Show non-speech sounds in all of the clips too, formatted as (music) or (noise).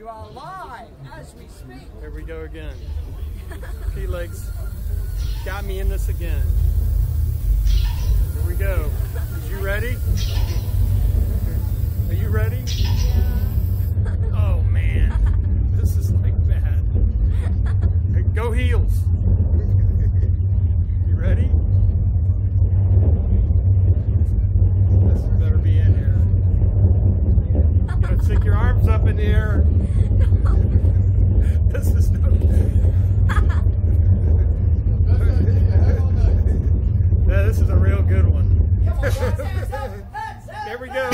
You are live as we speak. Here we go again. P-Legs got me in this again. Here we go. Are you ready? Are you ready? Oh man, this is like bad. Hey, Go heels. You ready? This better be in here. You gotta stick your arms up in the air. (laughs) This is no (laughs) Yeah, this is a real good one. On, guys, hands up, hands up. There we go.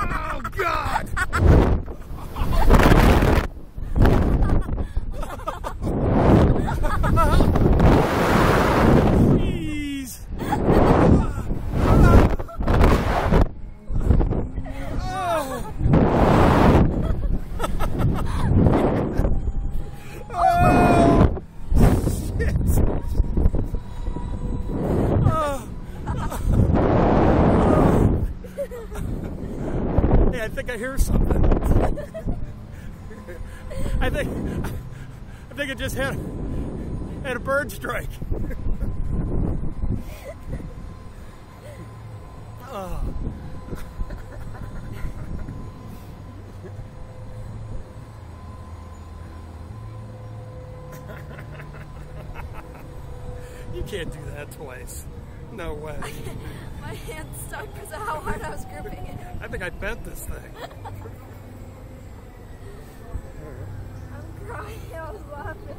Oh God! Jeez. Oh. Oh. Shit. Oh. Hey, I think I hear something. (laughs) I think I think it just had had a bird strike. (laughs) oh. (laughs) You can't do that twice. No way. My hand's stuck because of how hard I was gripping it. I think I bent this thing. (laughs) I'm crying. I was laughing.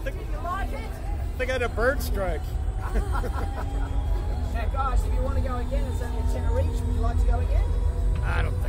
I think, You like it? I think I had a bird strike. Now, guys, if you want to go again, it's only a tenner each. Would you like to go again? Uh, I don't